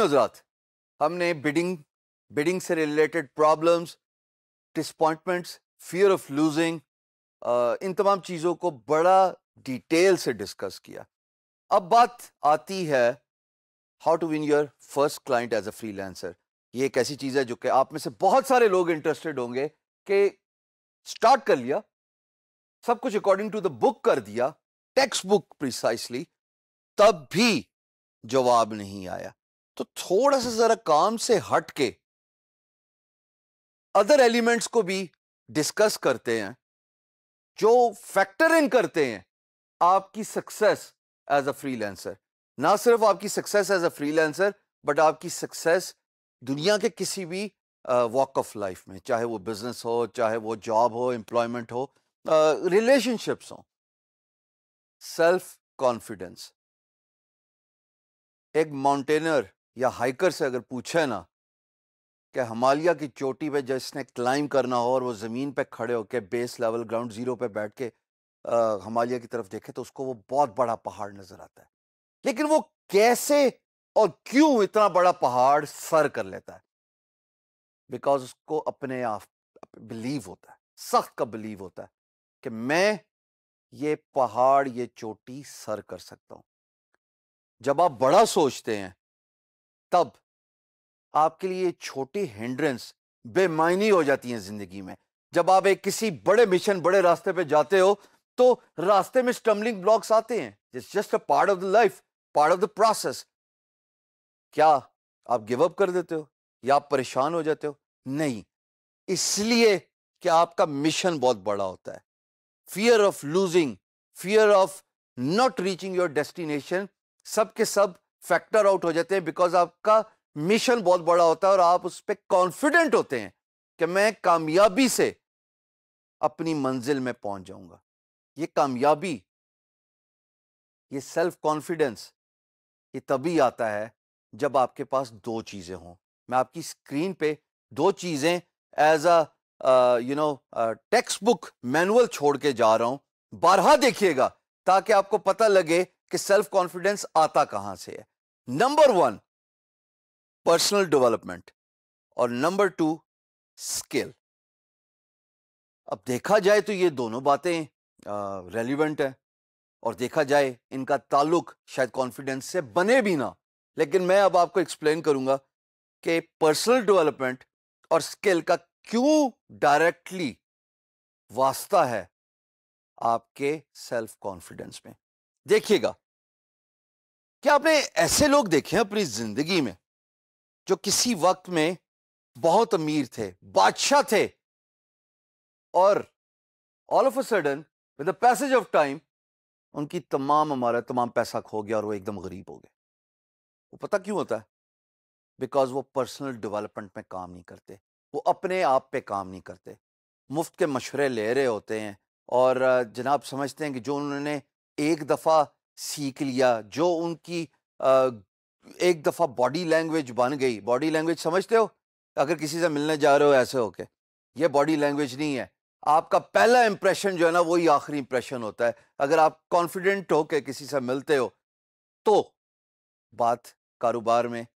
हजरात हमने bidding bidding से related problems disappointments fear of losing इन तमाम चीज़ों को बड़ा डिटेल से डिस्कस किया। अब बात आती है how to win your first client as a freelancer ये एक ऐसी चीज़ है जो कि आप में से बहुत सारे लोग इंटरेस्टेड होंगे कि स्टार्ट कर लिया, सब कुछ अकॉर्डिंग टू द बुक कर दिया टेक्स्ट बुक प्रिसाइसली तब भी जवाब नहीं आया। तो थोड़ा सा जरा काम से हट के अदर एलिमेंट्स को भी डिस्कस करते हैं, जो फैक्टर इन करते हैं आपकी सक्सेस एज अ फ्रीलांसर ना सिर्फ़ आपकी success as a freelancer but आपकी सक्सेस दुनिया के किसी भी वॉक ऑफ़ लाइफ में, चाहे वो बिज़नेस हो, चाहे वो जॉब हो एम्प्लॉयमेंट हो रिलेशनशिप्स हो। सेल्फ कॉन्फिडेंस एक माउंटेनर या हाइकर से अगर पूछे ना, कि हिमालय की चोटी पे जिसने क्लाइम करना हो और वो ज़मीन पे खड़े हो के बेस लेवल ग्राउंड ज़ीरो पे बैठ के हिमालय की तरफ़ देखे तो उसको वो बहुत बड़ा पहाड़ नज़र आता है। लेकिन वो कैसे और क्यों इतना बड़ा पहाड़ सर कर लेता है? बिकॉज़ उसको अपने आप बिलीव होता है। सख्त का बिलीव होता है कि मैं ये पहाड़, ये चोटी सर कर सकता हूँ। जब आप बड़ा सोचते हैं, तब आपके लिए छोटी हिंड्रेंस बेमायनी हो जाती है ज़िंदगी में। जब आप एक किसी बड़े मिशन बड़े रास्ते पे जाते हो तो रास्ते में स्टम्बलिंग ब्लॉक्स आते हैं। It's just a part of the life part of the process क्या आप गिव अप कर देते हो? या आप परेशान हो जाते हो? नहीं। इसलिए कि आपका मिशन बहुत बड़ा होता है। Fear of losing fear of not reaching your destination सब के सब फैक्टर आउट हो जाते हैं बिकॉज़ आपका मिशन बहुत बड़ा होता है और आप उस पर कॉन्फिडेंट होते हैं कि मैं कामयाबी से अपनी मंजिल में पहुँच जाऊँगा। ये कामयाबी, ये सेल्फ कॉन्फिडेंस ये तभी आता है जब आपके पास दो चीज़ें हों। मैं आपकी स्क्रीन पे दो चीज़ें as a you know textbook manual छोड़ के जा रहा हूँ। बारहा देखिएगा, ताकि आपको पता लगे कि सेल्फ कॉन्फिडेंस आता कहाँ से है। नंबर वन पर्सनल डेवलपमेंट और नंबर टू स्किल अब देखा जाए तो ये दोनों बातें रेलिवेंट है। और देखा जाए इनका ताल्लुक शायद कॉन्फिडेंस से बने भी ना। लेकिन मैं अब आपको एक्सप्लेन करूँगा कि पर्सनल डेवलपमेंट और स्किल का क्यों डायरेक्टली वास्ता है आपके सेल्फ कॉन्फिडेंस में। देखिएगा, क्या आपने ऐसे लोग देखे हैं अपनी ज़िंदगी में जो किसी वक्त में बहुत अमीर थे, बादशाह थे और all of a sudden with the passage of time उनकी तमाम हमारा तमाम पैसा खो गया और वो एकदम गरीब हो गए। वो पता क्यों होता है? बिकॉज़ वो पर्सनल डेवलपमेंट में काम नहीं करते। वो अपने आप पे काम नहीं करते। मुफ़्त के मशवरे ले रहे होते हैं और, जनाब, समझते हैं कि जो उन्होंने एक दफ़ा सीख लिया, जो उनकी एक दफ़ा बॉडी लैंग्वेज बन गई। बॉडी लैंग्वेज समझते हो? अगर किसी से मिलने जा रहे हो ऐसे होके। ये बॉडी लैंग्वेज नहीं है। आपका पहला इंप्रेशन जो है ना, वही आखिरी इंप्रेशन होता है। अगर आप कॉन्फिडेंट हो के किसी से मिलते हो तो बात कारोबार में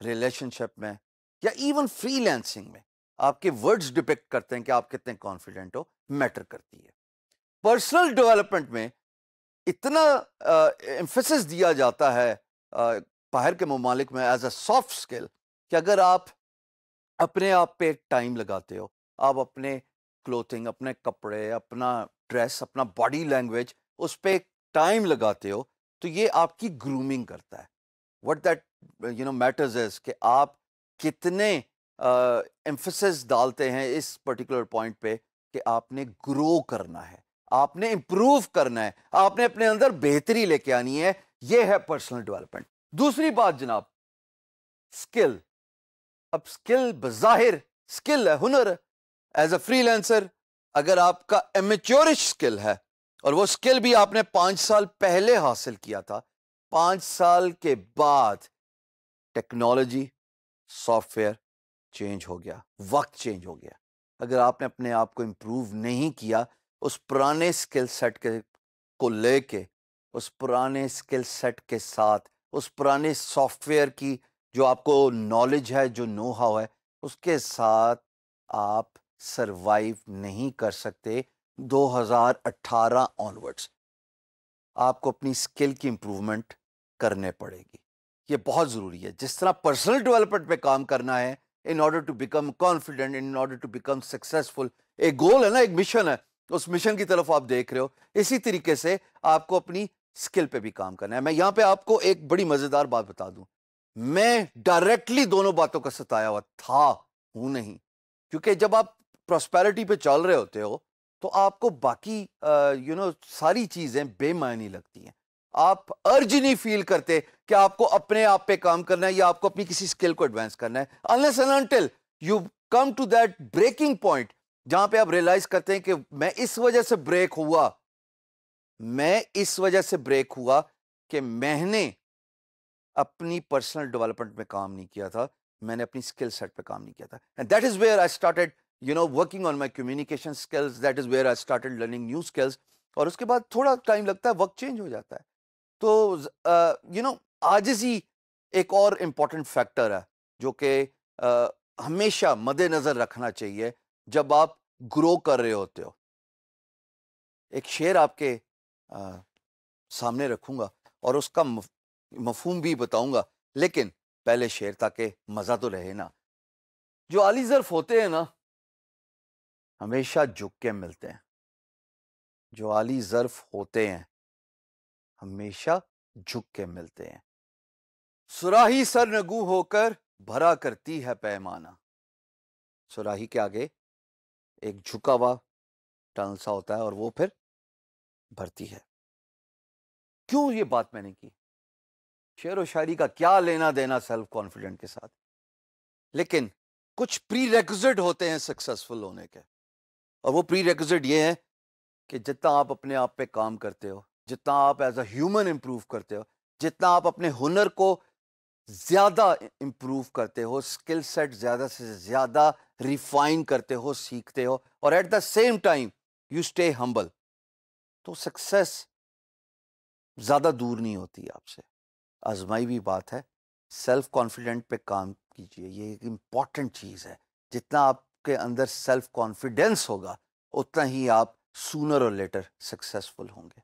रिलेशनशिप में, या इवन फ्रीलैंसिंग में, आपके वर्ड्स डिपेक्ट करते हैं कि आप कितने कॉन्फिडेंट हो मैटर करती है। पर्सनल डेवलपमेंट में इतना एम्फोसिस दिया जाता है बाहर के ममालिक में एज अ सॉफ्ट स्किल कि अगर आप अपने आप पे टाइम लगाते हो, आप अपने क्लोथिंग अपने कपड़े, अपना ड्रेस अपना बॉडी लैंग्वेज उस पर टाइम लगाते हो तो ये आपकी ग्रूमिंग करता है। What that you know matters is कि आप कितने एम्फोसिस uh, डालते हैं इस पर्टिकुलर पॉइंट पे कि आपने ग्रो करना है। आपने इंप्रूव करना है। आपने अपने अंदर बेहतरी लेके आनी है। यह है पर्सनल डेवलपमेंट दूसरी बात जनाब स्किल अब स्किल बजाहिर स्किल है हुनर। एज अ फ्रीलांसर अगर आपका एमेच्योरिश स्किल है और वो स्किल भी आपने पाँच साल पहले हासिल किया था पाँच साल के बाद टेक्नोलॉजी, सॉफ्टवेयर चेंज हो गया, वक्त चेंज हो गया। अगर आपने अपने आप को इम्प्रूव नहीं किया, उस पुराने स्किल सेट के, को लेके, उस पुराने स्किल सेट के साथ, उस पुराने सॉफ्टवेयर की जो आपको नॉलेज है, जो नो हाउ है, उसके साथ आप सरवाइव नहीं कर सकते। 2018 ऑनवर्ड्स आपको अपनी स्किल की इंप्रूवमेंट करने पड़ेगी। ये बहुत ज़रूरी है। जिस तरह पर्सनल डेवलपमेंट पे काम करना है, in order to become confident, in order to become successful, एक गोल है ना, एक मिशन है, उस मिशन की तरफ़ आप देख रहे हो। इसी तरीके से आपको अपनी स्किल पे भी काम करना है। मैं यहाँ पे आपको एक बड़ी मज़ेदार बात बता दूँ। मैं डायरेक्टली दोनों बातों का सताया हुआ था, हूँ नहीं। क्योंकि जब आप प्रॉस्पेरिटी पे चल रहे होते हो तो आपको बाकी यू नो सारी चीज़ें बेमानी लगती हैं। आप अर्ज़ नहीं फील करते कि आपको अपने आप पे काम करना है या आपको अपनी किसी स्किल को एडवांस करना है। Unless until you come to that breaking point जहाँ पे आप रियलाइज़ करते हैं कि मैं इस वजह से ब्रेक हुआ, मैं इस वजह से ब्रेक हुआ कि मैंने अपनी पर्सनल डेवलपमेंट में काम नहीं किया था, मैंने अपनी स्किल सेट पे काम नहीं किया था। And that is where I started you know working on my communication skills that is where I started learning new skills और उसके बाद थोड़ा टाइम लगता है वक्त चेंज हो जाता है। तो यू नो आज ही एक और इंपॉर्टेंट फैक्टर है जो कि हमेशा मद्देनजर रखना चाहिए जब आप ग्रो कर रहे होते हो। एक शेर आपके आ, सामने रखूँगा और उसका मफहूम भी बताऊँगा लेकिन पहले शेर ताकि मज़ा तो रहे ना। जो आली जर्फ होते हैं ना हमेशा झुक के मिलते हैं। जो आली जर्फ होते हैं, हमेशा झुक के मिलते हैं। सुराही सर नगू होकर भरा करती है पैमाना। सुराही के आगे एक झुका हुआ टनल सा होता है और वो फिर भरती है। क्यों ये बात मैंने की? शेर व शायरी का क्या लेना देना सेल्फ कॉन्फिडेंट के साथ? लेकिन कुछ प्री होते हैं सक्सेसफुल होने के। और वो प्री रेक्विजिट ये है कि जितना आप अपने आप पे काम करते हो, जितना आप एज अ ह्यूमन इम्प्रूव करते हो, जितना आप अपने हुनर को ज़्यादा इम्प्रूव करते हो स्किल सेट ज़्यादा से ज़्यादा रिफाइन करते हो, सीखते हो और at the same time you stay humble तो सक्सेस ज़्यादा दूर नहीं होती आपसे। आजमाई हुई बात है सेल्फ कॉन्फिडेंट पे काम कीजिए, ये एक इंपॉर्टेंट चीज़ है। जितना आपके अंदर सेल्फ कॉन्फिडेंस होगा उतना ही आप सूनर और लेटर सक्सेसफुल होंगे।